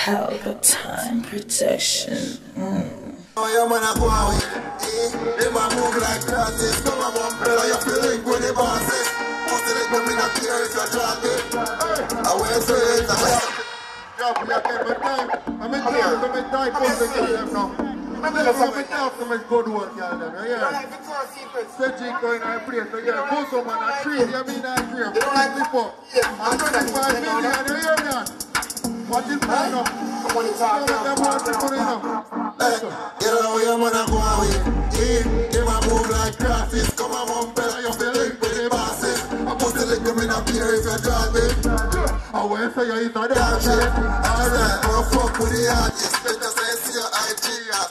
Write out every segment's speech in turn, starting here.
Palpatine protection. Mm. Yeah. I'm in here. I'm in time. I'm in time now. I'm in time. I'm in good work, y'all. Yeah. Cedric going to play. So, yeah, go some man. I treat you. I mean, I agree. You don't like me for? I'm 25 million. You hear? What is going on? I want to talk to Hey, get out of here, man, I go away. Yeah, they might move like graphics. Come on, umbrella, you feel like with the bosses. I put the liquor in a beer if you're driving. I to say you eat a Damn damn shit. shit. Alright, wanna fuck with the artist. Better say see your IG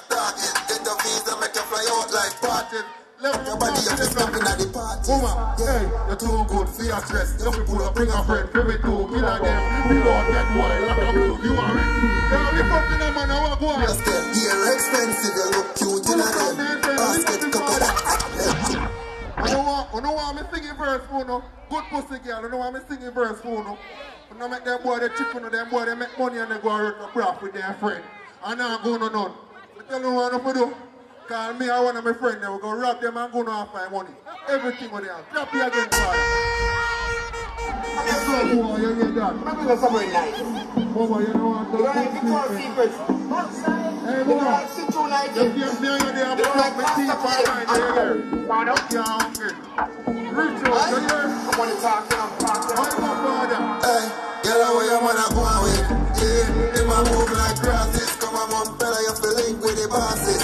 target. Get the visa, make you fly out like party. Left Your body you just snapping at the party. Woman, hey, you're too good for your stress. You people are bring a friend, give me two, kill a them. We don't get wild, like a blue, you are it. Yeah, we fucking a man, I want go on. Just get here expensive, you look cute in a them. Basket coconut. I don't want, I don't want me singing verse for no. Good pussy girl, I don't want me singing verse for no. I don't make them boy they chip on them boy they make money and they go out to craft with their friend. I not go no none. I tell you what I do. Call me and one of my friends, they will go rob them and go no and find money. Everything what they have. Drop you again, boy. So, boy, you hear that? I'm going somewhere nice. Boy, you know what? You don't like Victoria's Secret. Hey, You boy. don't like Citron You Nighting. give me a day You of don't like my teeth pasta and you hear? pudding. You're hungry. Reach out, you hear? I want to talk to them. Talk to What's them. Hey, get away, your man, I go away. Yeah, they might move like grasses. Come on, umbrella, you feel like with the bosses.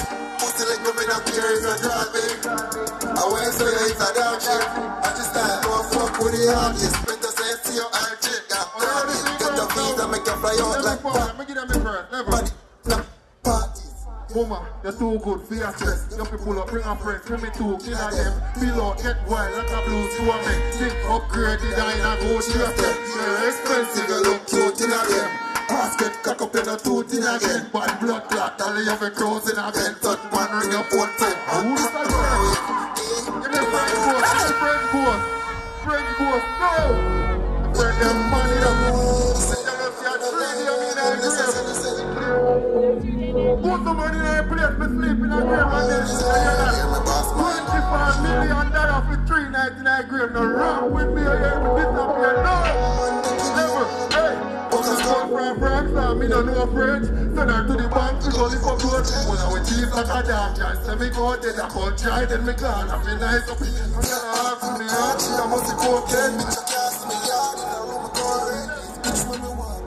Me, not care if you're driving. I wear so you eat a damn shit. I just start to fuck with the artist. Better say see your IG got target. Get the visa, make you fly out like me give them a verse. Never. Woman, you're too good for your stress. Your people up, bring a friend, bring me two, kill a them. Feel out, get wild, like a blues, you want me. Think upgrade the diner, go to your step. You're expensive, you look cute in a them. Basket, cock up in a tooth in again. Bad blood clot, all you have a cross in again. Touch one ring your phone tip. Who's that girl? Give me a French give me a French ghost. French no! Friend them money up. Grave. Put the money in a place, me sleep in a grave and then you hear. Twenty-five million dollars for three nights in a grave. Now run with me, I hear me from now me don't know French. Send her to the bank, she go live up road. When I went cheap like a dog, just say me go dead, I go try, then me gone. I feel nice up. I'm gonna ask me, I must be cocaine.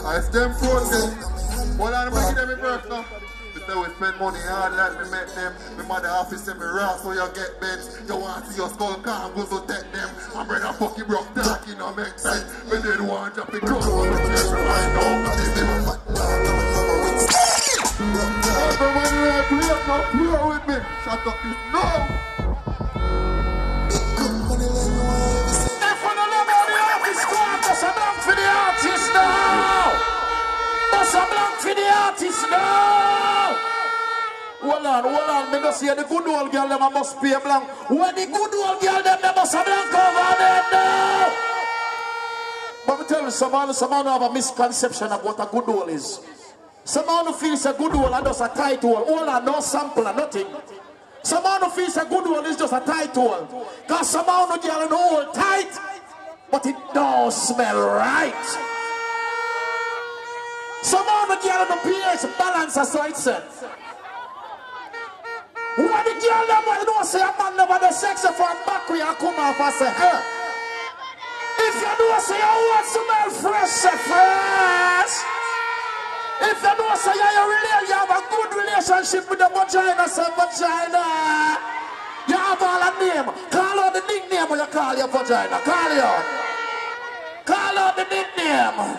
I stem frozen. Well, I'm making them in first now. Say we spend money hard like we met them. My mother office send me rough so you get beds. You want to see your skull can go so take them. My brother fucking broke talk, you know, make sense. We did want to drop it can't my Everyone here, play now, play with me. Shut up, this no. On, hold on. Just hear the good old girl, them a must pay blank. When the good old girl, them, them must a blank over them now. But me tell you, some man, some man have a misconception of what a good old is. Some man who feels a good old and just a tight hole. All and no sample and nothing. Some man who feels a good hole is just a tight hole. Cause some man who get an hole tight, but it don't smell right. Some man who get an pH balance as it's said. When the girl them well know say a man never the sex from back where you come off and say, hey. If you know say you want smell fresh, say fresh. If you know say you, really, you have a good relationship with the vagina, say vagina. You have all a name. Call out the nickname when you call your vagina. Call it out. Call out the nickname.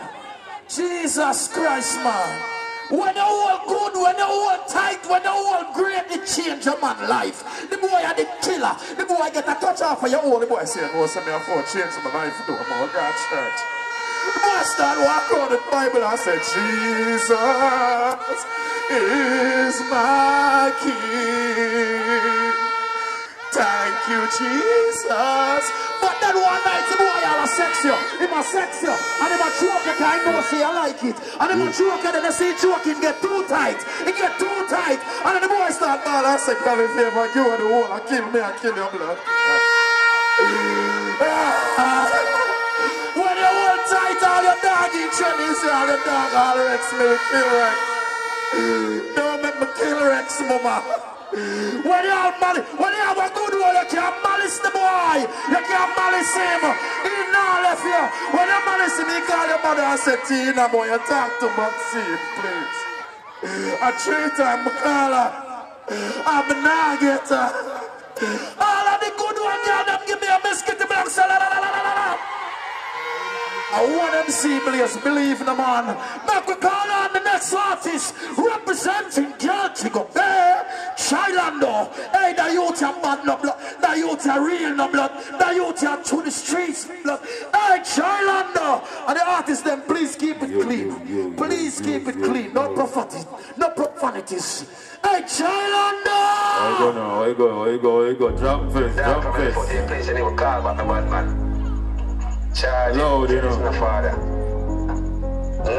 Jesus Christ, man. When you all good, when you all tight, when you all great, it change a man's life. The boy are the killer. The boy I get a touch off of your own. The boy say, no, say me afford change my life. No, my God, church. The boy start walk around the Bible and say, Jesus is my King. Thank you, Jesus, But then one night the boy all a sex you. Him a sex you. And him a choke you he know say I like it. And him a mm. choke you then they see choking get too tight. It get too tight. And then the boy start ball I say come in favor give her the whole I kill me I kill your blood. when you hold tight all your dog in you all your dog all Rex me kill Rex. Mm. Don't make me kill Rex mama. When you have malice, when you have a good one, you can't malice the boy. You can't malice him. He not left you. When you malice him, you call your mother and say, Tina, boy, you talk to Maxine, please. A three time call her. I'm not get her. All of the good one, girl, them give me a biscuit, black salad. I want them see Blaze, believe in the man. Make we call on the next artist representing Girl Chico Bear, Chilando. Hey, the youth are bad no blood, the youth are real no blood, the youth are to the streets blood. Hey, Chilando. And the artists then please keep it clean. Please keep it clean. No profanity, no profanities. Hey, Chilando. I go now, I go, I go, I go. Jump first, Down jump from the first. 14th place and he will call back the bad man. Charge Loud, you it's know. my father.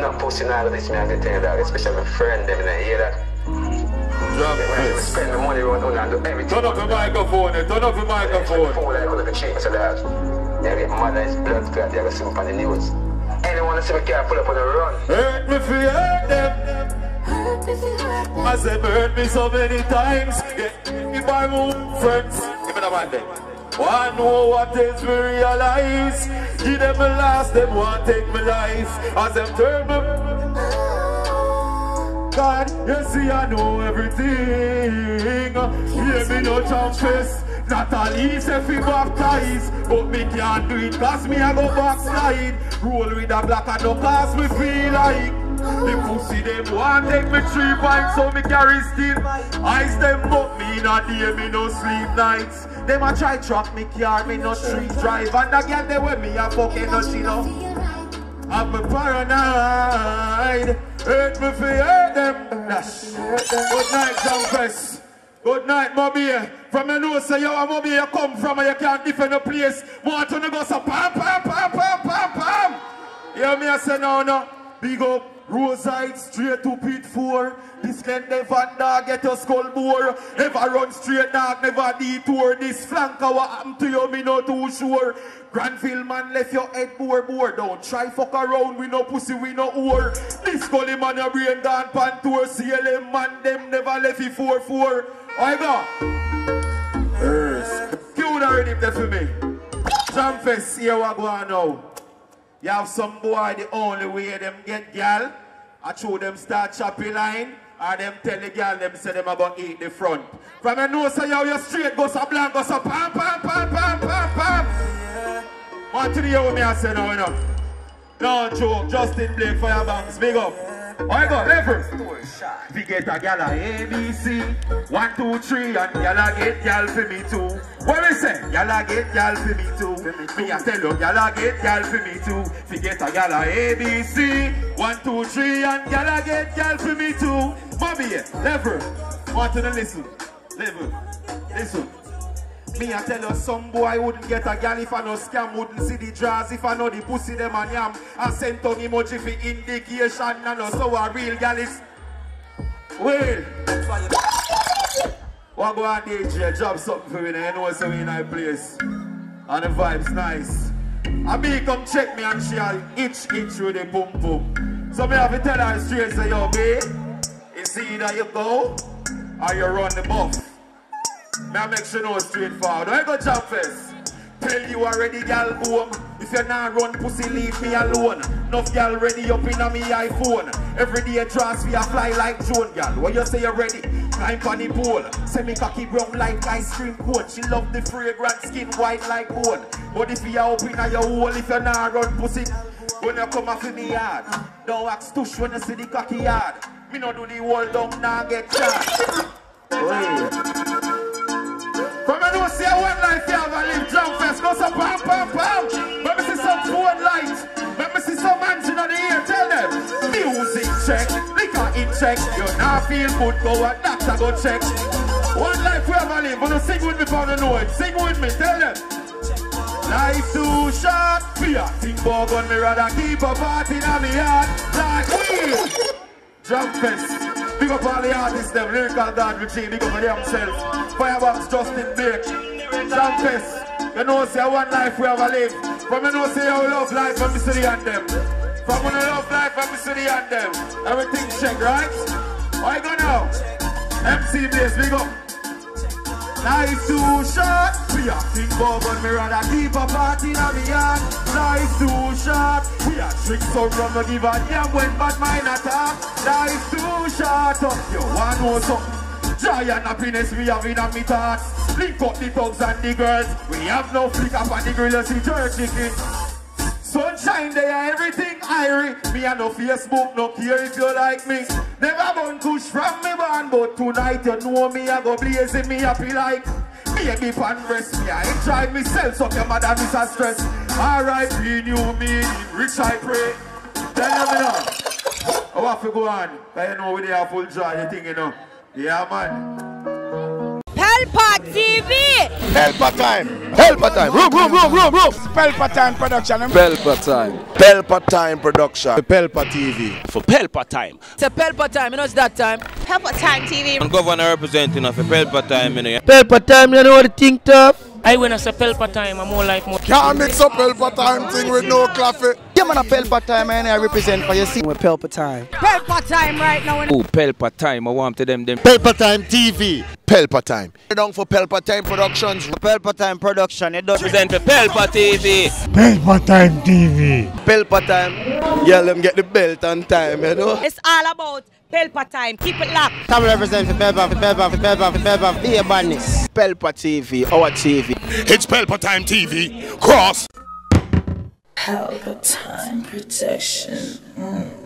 No pussy now this me I can tell you that, especially my friend them in the hear that. Jump When I first. spend the money on on and do everything. Turn up the microphone, eh, turn up the microphone. Fool like gonna cheat so that you get mother is blood clot, you gotta see on the news. Anyone that see me can't pull up on the run. Hurt me for hurt them. I said hurt me so many times. Yeah, if I move friends, give me the man then. One know what is we realize. Give them a last, them want take my life. As them turn me. God, you see I know everything. Hear me no jump face. Not a if baptize. But me can't do it cause me I go backslide. Roll with a black and no cause me feel like. The pussy them want take me three pints so me carry still. Eyes them but me not day me no sleep nights. Them a try trap me car me no street drive. And girl they with me a fucking no she know. I'm a paranoid. Hurt me for hurt them. Dash. Good night, John Press. Good night, Mommy. From the nose, say, yo, Mommy, you come from and you can't defend the place. Want to go, so pam, pam, pam, pam, pam, pam. Hear me, I say, no, no. Big up. Roside straight to pit four. This can never dog get your skull more. Never run straight dog, never detour. This flank what happened to you, me not too sure. Granville man left your head bore bore. Don't try fuck around, we no pussy, we no whore. This gully man your brain gone pan tour. CLM man them never left it 4-4. I go. Earth. Cue the rhythm there for me. Jamfest, here we go now. You have some boy, the only way them get gal, I show them start choppy line, or them tell the gal them say them to eat the front. From your nose, say yo, you straight, go so blank, go so pam, pam, pam, pam, pam, pam. Want to hear what me I say now, you know? No joke, Justin Blake for your banks, big up. I go, level. You get a gal a ABC, one, two, three, and gal a get gal for me too. What we say? Gal a get gal for me too. Me a tell you, gal a get gal for me too. You get a gal a ABC, one, two, three, and gal a get gal for me too. Bobby, level. Want to listen? Level. Listen. Me I tell you some boy wouldn't get a gal if I no scam Wouldn't see the draws if I know the pussy them and yam. I send tongue emoji for indication And no so a real gal is Well What go on DJ drop something for me now You know so we in a place. And the vibes nice. I me come check me and she a itch itch with the boom boom So me have to tell her straight say yo babe It's either you go? Or you run the buff me I make sure no straightforward. I go jump first. Tell you already, gal, boom. If you're not run pussy, leave me alone. Enough gal ready up in a me iPhone. Every day trans we a fly like drone, gal. When you say you're ready, climb on the pole. Say me cocky brown like ice cream cone. She love the fragrant skin white like bone. But if you up in your hole, if you're not run pussy, when you come off in me yard, don't ask tush when you see the cocky yard. Me no do the whole down, now get charged. Know see a one life you have a live Jamfest, go so pam pam pam. Let me see some phone light. Let me see some hands in the ear. Tell them music check, liquor in check. You not feel good, go a doctor go check. One life we have a live, but sing with me for the noise. Sing with me, tell them. Life too short. Me a think about gun, me rather keep a party in me heart. Like we. Jamfest. Big up all the artists, them lyrical God routine. Big up for themselves. Firebox, Justin Blake. Jamfest. You know, say one life we a live. From you know, say you love life from the city and them. From when you love life from the city and them. Everything check, right? Why go now? MC Blaze, big up. Life too short. We are think about but me rather keep a party in me yard. Life too short. We are trick so from no give a damn when bad mind attack. Life too short. You want know something? Joy and happiness we have in a me thoughts. Link up the thugs and the girls. We have no flick up on the grill, you see jerk chicken. Sunshine there, everything irie. Me and no Facebook, no care if you like me. Never bun push from me born, but tonight you know me, I go blazing me happy like. me, Baby pan breast me, I enjoy myself, so your mother miss a stress. Alright, renew me, rich I pray. Tell them now. Oh, I want to go on, cause you know we they have full joy, you think you know. Yeah man. Pelpa TV. Pelpa time. Pelpa time. Room, room, room, room, room. Pelpa time production. Pelpa time. Pelpa time production. Pelpa TV. For Pelpa time. It's a Pelpa time, you know it's that time. Pelpa time TV. I'm governor representing of Pelpa time, you know. Pelpa time, you know what the thing tough? I when I say Pelpa time, I'm more like more. Can't mix up Pelpa time thing with no coffee. Yeah, man, a Pelpa time, man. I represent for you. See, with Pelpa time. Pelpa time right now. Oh, Pelpa time. I want to them them. Pelpa time TV. Pelpa time. Down for Pelpa time productions. Pelpa time production. It does Present for Pelpa TV. Pelpa time TV. Pelpa time. Yeah, let them get the belt on time, you know. It's all about Pelpa time. Keep it locked. Come represent for Pelpa, for Pelpa, for Pelpa, for Pelpa. Be a badness. Pelpa TV, our TV. It's Pelpa time TV. Cross. Pelpa time production. Mm.